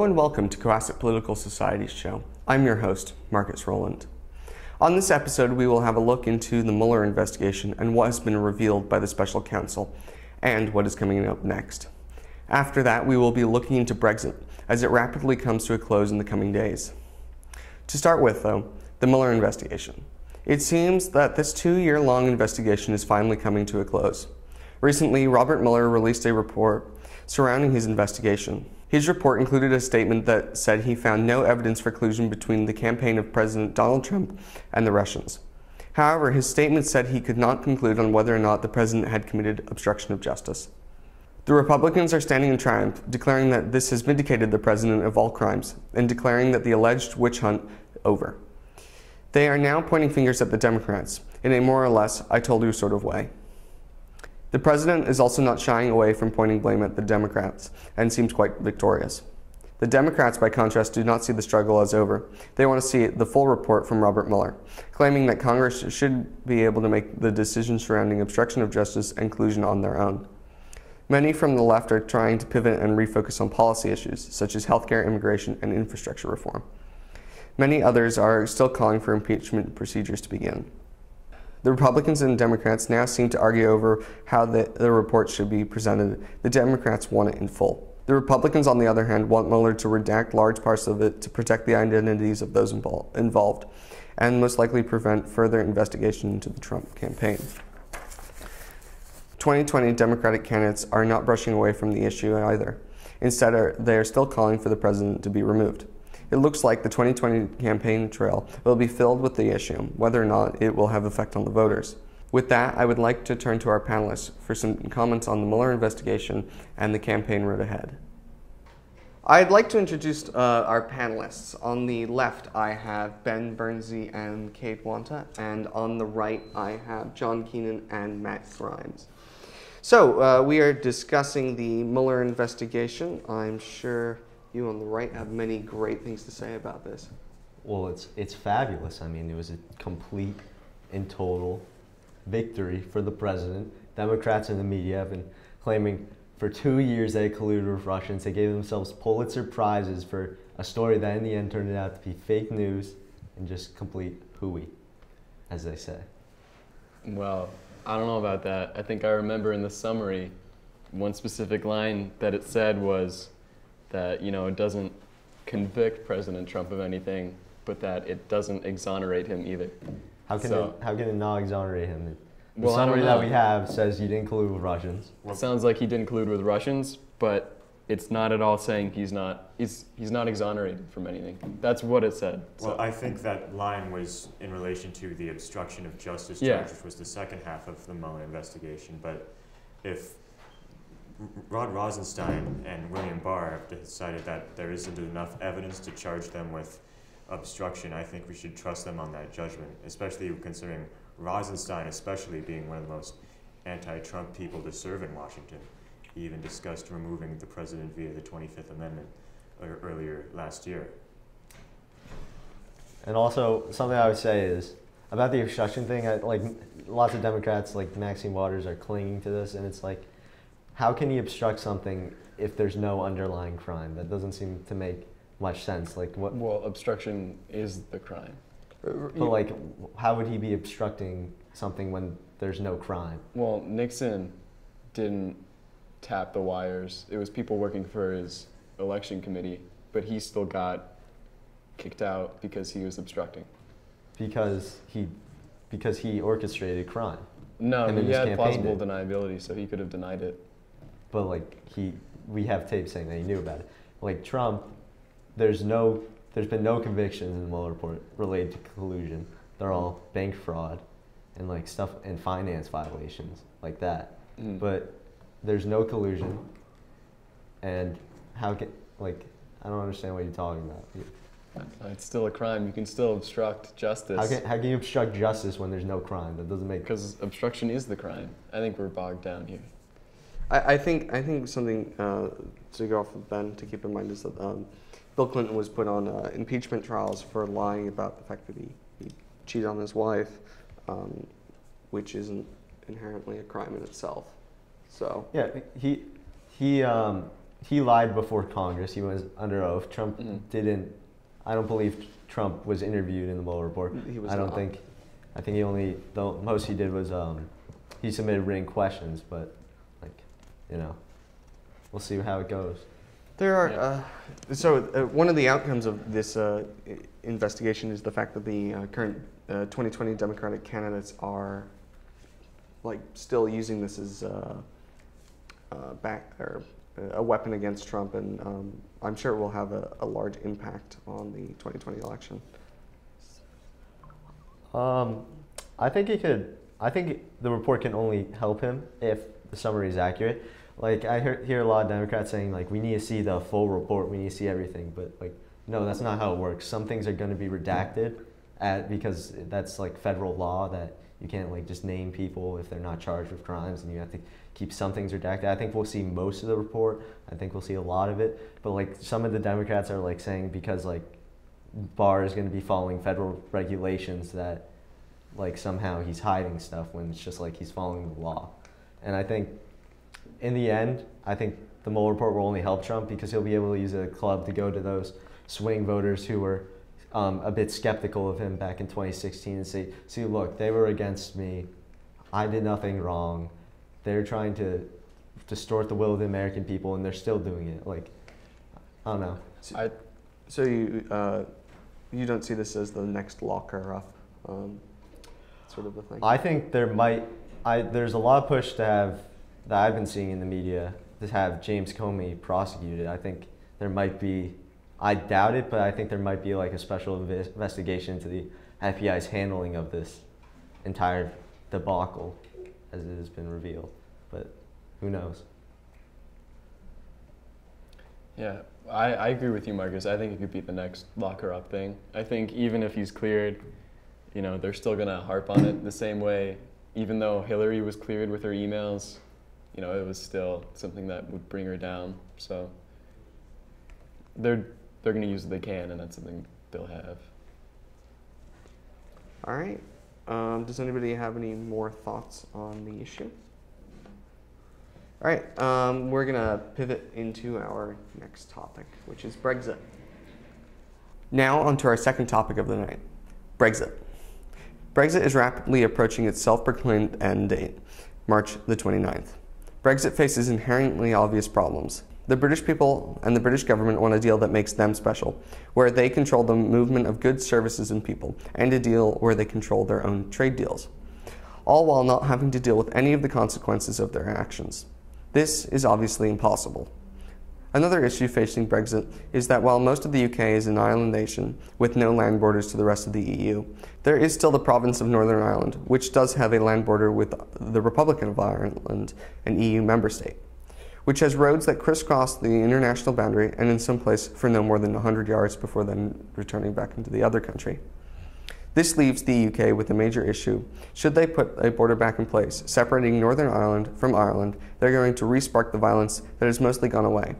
Hello and welcome to Cohasset Political Society's show. I'm your host, Marcus Rowland. On this episode, we will have a look into the Mueller investigation and what has been revealed by the special counsel and what is coming up next. After that, we will be looking into Brexit as it rapidly comes to a close in the coming days. To start with, though, the Mueller investigation. It seems that this two year long investigation is finally coming to a close. Recently, Robert Mueller released a report surrounding his investigation. His report included a statement that said he found no evidence for collusion between the campaign of President Donald Trump and the Russians. However, his statement said he could not conclude on whether or not the president had committed obstruction of justice. The Republicans are standing in triumph, declaring that this has vindicated the president of all crimes and declaring that the alleged witch hunt over. They are now pointing fingers at the Democrats in a more or less I told you sort of way. The president is also not shying away from pointing blame at the Democrats and seems quite victorious. The Democrats, by contrast, do not see the struggle as over. They want to see the full report from Robert Mueller, claiming that Congress should be able to make the decisions surrounding obstruction of justice and collusion on their own. Many from the left are trying to pivot and refocus on policy issues, such as healthcare, immigration, and infrastructure reform. Many others are still calling for impeachment procedures to begin. The Republicans and Democrats now seem to argue over how the, the report should be presented. The Democrats want it in full. The Republicans, on the other hand, want Mueller to redact large parts of it to protect the identities of those involved and most likely prevent further investigation into the Trump campaign. 2020 Democratic candidates are not brushing away from the issue either. Instead, they are still calling for the president to be removed. It looks like the 2020 campaign trail will be filled with the issue, whether or not it will have effect on the voters. With that, I would like to turn to our panelists for some comments on the Mueller investigation and the campaign road ahead. I'd like to introduce uh, our panelists. On the left, I have Ben Bernsey and Kate Wanta, and on the right, I have John Keenan and Matt Grimes. So, uh, we are discussing the Mueller investigation. I'm sure you on the right have many great things to say about this. Well, it's it's fabulous. I mean, it was a complete and total victory for the president. Democrats and the media have been claiming for two years they colluded with Russians. They gave themselves Pulitzer prizes for a story that in the end turned out to be fake news and just complete hooey, as they say. Well, I don't know about that. I think I remember in the summary, one specific line that it said was that you know doesn't convict President Trump of anything, but that it doesn't exonerate him either. How can so, it, how can it not exonerate him? The well, summary that we have says you didn't collude with Russians. It sounds like he didn't collude with Russians, but it's not at all saying he's not he's he's not exonerated from anything. That's what it said. So. Well, I think that line was in relation to the obstruction of justice charge, yeah. which was the second half of the Mueller investigation. But if Rod Rosenstein and William Barr have decided that there isn't enough evidence to charge them with obstruction. I think we should trust them on that judgment, especially considering Rosenstein, especially being one of the most anti-Trump people to serve in Washington. He even discussed removing the president via the 25th Amendment earlier last year. And also, something I would say is about the obstruction thing. I, like lots of Democrats, like Maxine Waters, are clinging to this, and it's like how can he obstruct something if there's no underlying crime? That doesn't seem to make much sense. Like what? Well, obstruction is the crime. But like, how would he be obstructing something when there's no crime? Well, Nixon didn't tap the wires. It was people working for his election committee, but he still got kicked out because he was obstructing. Because he, because he orchestrated crime. No, he had plausible did. deniability, so he could have denied it but like he, we have tape saying that he knew about it. Like Trump, there's no, there's been no convictions in the Mueller report related to collusion. They're all bank fraud and like stuff and finance violations like that. Mm. But there's no collusion. And how can like I don't understand what you're talking about. It's still a crime. You can still obstruct justice. How can, how can you obstruct justice when there's no crime? That doesn't make because obstruction is the crime. I think we're bogged down here. I, I think I think something uh, to go off of Ben to keep in mind is that um, Bill Clinton was put on uh, impeachment trials for lying about the fact that he, he cheated on his wife, um, which isn't inherently a crime in itself. So yeah, he he um, he lied before Congress. He was under oath. Trump Mhm. didn't. I don't believe Trump was interviewed in the Mueller report. He was I don't not. think. I think he only the most he did was um, he submitted written questions, but like, you know, we'll see how it goes. There are. Yeah. Uh, so uh, one of the outcomes of this uh, investigation is the fact that the uh, current uh, 2020 Democratic candidates are like still using this as uh, uh, back or uh, a weapon against Trump, and um, I'm sure it will have a, a large impact on the 2020 election. Um, I think he could. I think the report can only help him if the summary is accurate. Like I hear, hear a lot of Democrats saying like we need to see the full report, we need to see everything, but like no, that's not how it works. Some things are going to be redacted, at, because that's like federal law that you can't like just name people if they're not charged with crimes, and you have to keep some things redacted. I think we'll see most of the report. I think we'll see a lot of it, but like some of the Democrats are like saying because like Barr is going to be following federal regulations that like somehow he's hiding stuff when it's just like he's following the law. And I think in the end, I think the Mueller report will only help Trump because he'll be able to use a club to go to those swing voters who were um, a bit skeptical of him back in 2016 and say, see, look, they were against me. I did nothing wrong. They're trying to distort the will of the American people and they're still doing it. Like, I don't know. I, So you uh, you don't see this as the next locker up um, sort of a thing. I think there might, I there's a lot of push to have that I've been seeing in the media to have James Comey prosecuted. I think there might be, I doubt it, but I think there might be like a special inves- investigation into the FBI's handling of this entire debacle, as it has been revealed. But who knows? Yeah, I, I agree with you, Marcus. I think it could be the next locker up thing. I think even if he's cleared, you know, they're still gonna harp on it the same way. Even though Hillary was cleared with her emails, you know, it was still something that would bring her down. So they're they're gonna use what they can, and that's something they'll have. All right. Um, does anybody have any more thoughts on the issue? All right. Um, we're gonna pivot into our next topic, which is Brexit. Now on to our second topic of the night, Brexit. Brexit is rapidly approaching its self-proclaimed end date, March the 29th. Brexit faces inherently obvious problems. The British people and the British government want a deal that makes them special, where they control the movement of goods, services, and people, and a deal where they control their own trade deals, all while not having to deal with any of the consequences of their actions. This is obviously impossible. Another issue facing Brexit is that while most of the UK is an island nation with no land borders to the rest of the EU, there is still the province of Northern Ireland, which does have a land border with the Republic of Ireland, an EU member state, which has roads that crisscross the international boundary and in some place for no more than 100 yards before then returning back into the other country. This leaves the UK with a major issue. Should they put a border back in place, separating Northern Ireland from Ireland, they're going to respark the violence that has mostly gone away.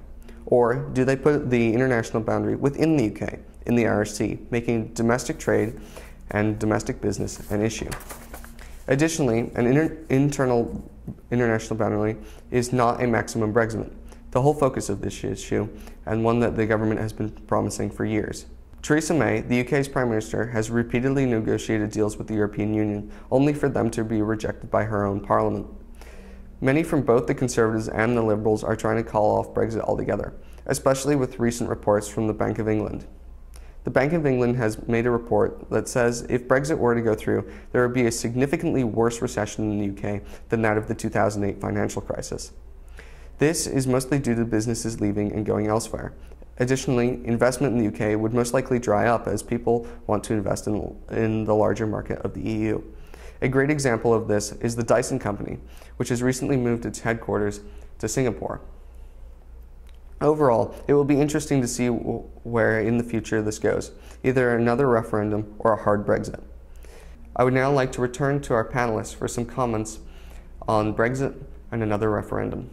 Or do they put the international boundary within the UK, in the Irish Sea, making domestic trade and domestic business an issue? Additionally, an inter- internal international boundary is not a maximum Brexit, the whole focus of this issue, and one that the government has been promising for years. Theresa May, the UK's Prime Minister, has repeatedly negotiated deals with the European Union, only for them to be rejected by her own parliament. Many from both the Conservatives and the Liberals are trying to call off Brexit altogether, especially with recent reports from the Bank of England. The Bank of England has made a report that says if Brexit were to go through, there would be a significantly worse recession in the UK than that of the 2008 financial crisis. This is mostly due to businesses leaving and going elsewhere. Additionally, investment in the UK would most likely dry up as people want to invest in, in the larger market of the EU. A great example of this is the Dyson Company, which has recently moved its headquarters to Singapore. Overall, it will be interesting to see where in the future this goes either another referendum or a hard Brexit. I would now like to return to our panelists for some comments on Brexit and another referendum.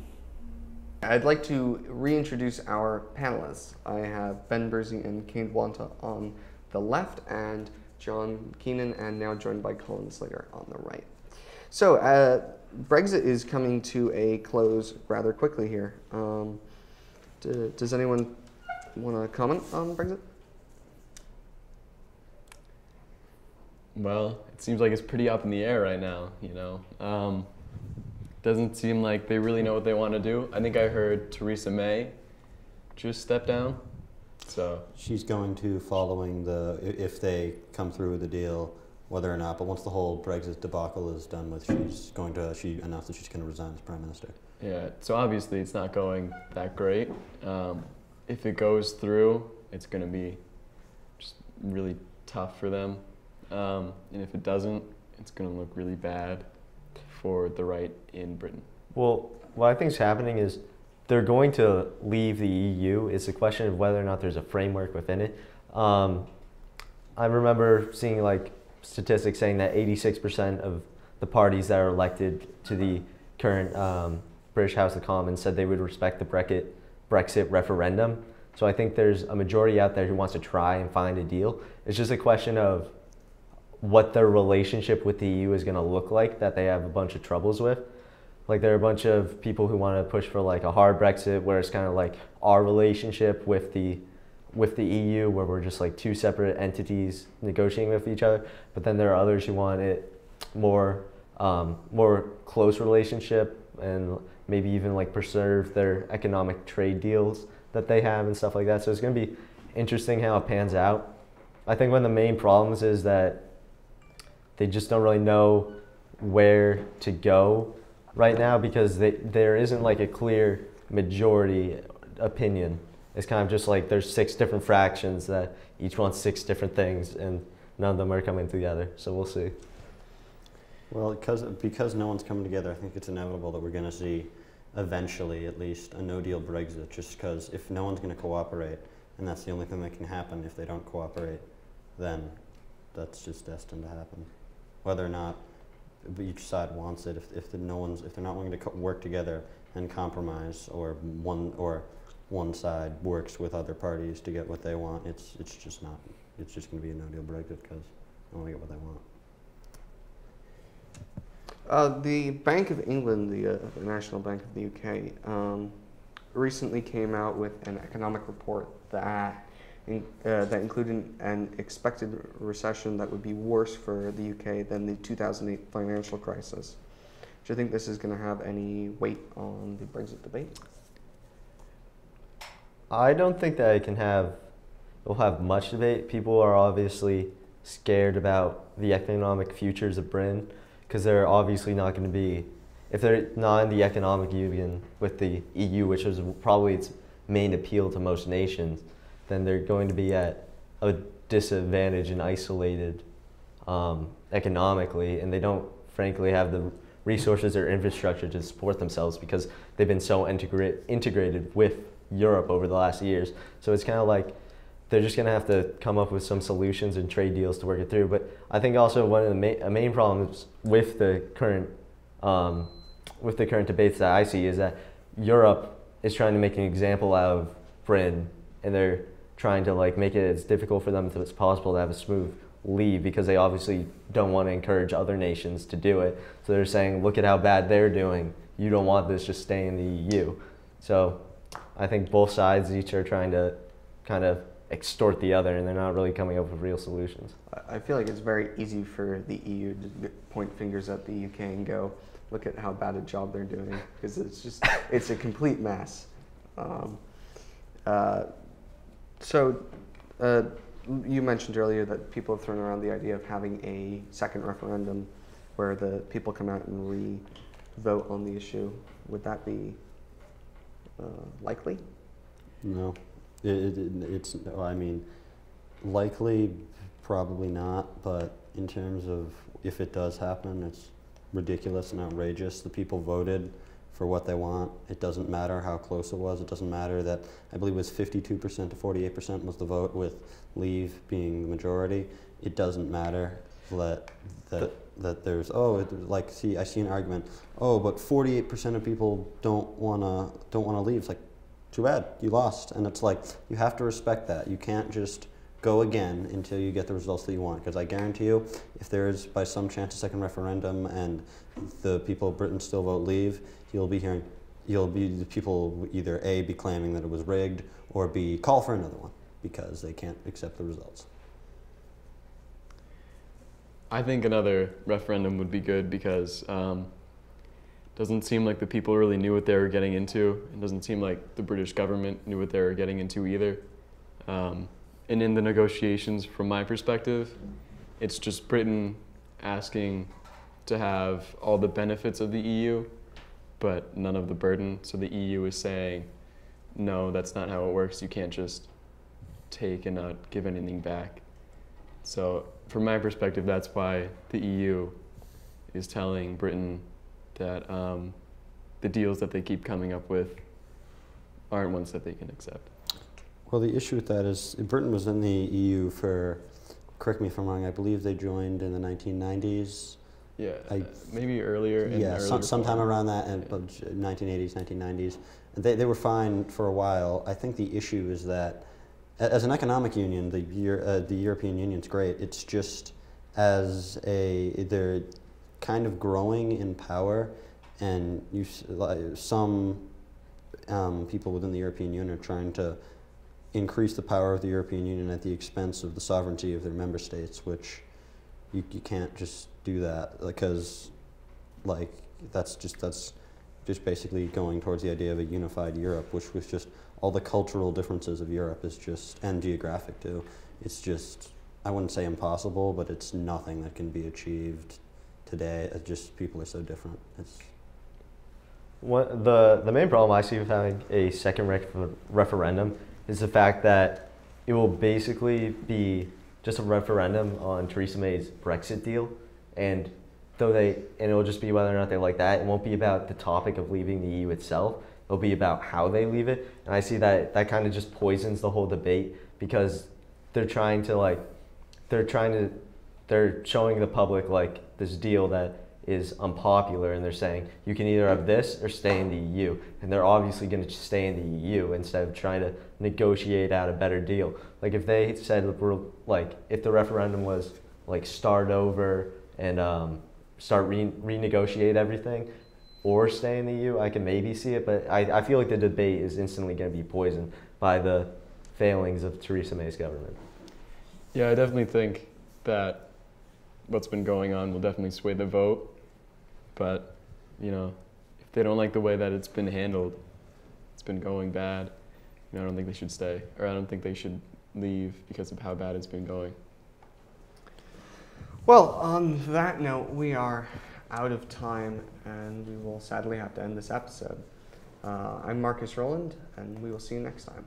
I'd like to reintroduce our panelists. I have Ben Bursey and Kane Wanta on the left, and John Keenan, and now joined by Colin Slater on the right. So, uh, Brexit is coming to a close rather quickly here. Um, D- does anyone want to comment on Brexit? Well, it seems like it's pretty up in the air right now. You know, um, doesn't seem like they really know what they want to do. I think I heard Theresa May just step down. So She's going to following the if they come through with the deal, whether or not. But once the whole Brexit debacle is done with, she's going to. She announced that she's going to resign as prime minister. yeah, so obviously it's not going that great. Um, if it goes through, it's going to be just really tough for them. Um, and if it doesn't, it's going to look really bad for the right in Britain. Well, what I think is happening is they're going to leave the EU. It's a question of whether or not there's a framework within it. Um, I remember seeing like statistics saying that 86% of the parties that are elected to the current um, British House of Commons said they would respect the Brexit Brexit referendum. So I think there's a majority out there who wants to try and find a deal. It's just a question of what their relationship with the EU is going to look like that they have a bunch of troubles with. Like there are a bunch of people who want to push for like a hard Brexit, where it's kind of like our relationship with the with the EU, where we're just like two separate entities negotiating with each other. But then there are others who want it more um, more close relationship and maybe even like preserve their economic trade deals that they have and stuff like that. So it's going to be interesting how it pans out. I think one of the main problems is that they just don't really know where to go right now because they, there isn't like a clear majority opinion. It's kind of just like there's six different fractions that each wants six different things and none of them are coming together. So we'll see. Well, because because no one's coming together, I think it's inevitable that we're going to see, eventually at least, a no-deal Brexit. Just because if no one's going to cooperate, and that's the only thing that can happen if they don't cooperate, then that's just destined to happen. Whether or not each side wants it, if if the no one's if they're not willing to work together and compromise, or one or one side works with other parties to get what they want, it's it's just not. It's just going to be a no-deal Brexit because they want to get what they want. Uh, the Bank of England, the, uh, the National Bank of the UK, um, recently came out with an economic report that in, uh, that included an expected recession that would be worse for the UK than the 2008 financial crisis. Do you think this is going to have any weight on the Brexit debate? I don't think that it can have it'll have much debate. People are obviously scared about the economic futures of Britain because they're obviously not going to be if they're not in the economic union with the EU, which is probably its main appeal to most nations, then they're going to be at a disadvantage and isolated um, economically, and they don't frankly have the resources or infrastructure to support themselves because they've been so integrate, integrated with Europe over the last years. So it's kind of like they're just going to have to come up with some solutions and trade deals to work it through. But I think also one of the ma- main problems with the current um, with the current debates that I see is that Europe is trying to make an example out of Britain, and they're trying to like make it as difficult for them as possible to have a smooth leave because they obviously don't want to encourage other nations to do it. So they're saying, look at how bad they're doing. You don't want this, just stay in the EU. So I think both sides each are trying to kind of extort the other, and they're not really coming up with real solutions. I- feel like it's very easy for the EU to point fingers at the UK and go, look at how bad a job they're doing, because it's just, it's a complete mess. Um, uh, so, uh, you mentioned earlier that people have thrown around the idea of having a second referendum where the people come out and re-vote on the issue. Would that be uh, likely? No, it, it- it's, I mean, likely, probably not, but in terms of if it does happen, it's ridiculous and outrageous. The people voted for what they want. It doesn't matter how close it was. It doesn't matter that, I believe it was 52% to 48% was the vote, with leave being the majority. It doesn't matter that, that, that there's, oh, it, like, see, I see an argument, oh, but 48% of people don't wanna, don't wanna leave. It's like, too bad, you lost. And it's like, you have to respect that. You can't just go again until you get the results that you want. Because I guarantee you, if there is by some chance a second referendum and the people of Britain still vote leave, you'll be hearing, you'll be the people either a be claiming that it was rigged or b call for another one because they can't accept the results. I think another referendum would be good because um, doesn't seem like the people really knew what they were getting into. It doesn't seem like the British government knew what they were getting into either. Um, and in the negotiations, from my perspective, it's just Britain asking to have all the benefits of the EU, but none of the burden. So the EU is saying, no, that's not how it works. You can't just take and not give anything back. So, from my perspective, that's why the EU is telling Britain that um, the deals that they keep coming up with aren't ones that they can accept. Well, the issue with that is Britain was in the EU for, correct me if I'm wrong, I believe they joined in the 1990s. Yeah, I- uh, maybe earlier. In yeah, earlier some, sometime around that, and Yeah. 1980s, 1990s. They, they were fine for a while. I think the issue is that, as an economic union, the, Euro, uh, the European Union's great. It's just as a, they're kind of growing in power, and you, some um, people within the European Union are trying to increase the power of the European Union at the expense of the sovereignty of their member states, which you, you can't just do that because like that's just that's just basically going towards the idea of a unified Europe, which was just all the cultural differences of Europe is just and geographic too. It's just I wouldn't say impossible, but it's nothing that can be achieved today. It's just people are so different. It's What, the, the main problem I see with having a second rec- referendum is the fact that it will basically be just a referendum on Theresa May's Brexit deal. And though they, and it'll just be whether or not they like that. It won't be about the topic of leaving the EU itself. It'll be about how they leave it. And I see that that kind of just poisons the whole debate because they're trying to like, they're trying to, they're showing the public like this deal that is unpopular and they're saying you can either have this or stay in the EU. And they're obviously going to stay in the EU instead of trying to negotiate out a better deal. Like if they said like if the referendum was like start over and um, start re- renegotiate everything or stay in the EU, I can maybe see it. But I, I feel like the debate is instantly going to be poisoned by the failings of Theresa May's government. Yeah, I definitely think that what's been going on will definitely sway the vote. But, you know, if they don't like the way that it's been handled, it's been going bad, you know, I don't think they should stay. Or I don't think they should leave because of how bad it's been going. Well, on that note, we are out of time and we will sadly have to end this episode. Uh, I'm Marcus Rowland, and we will see you next time.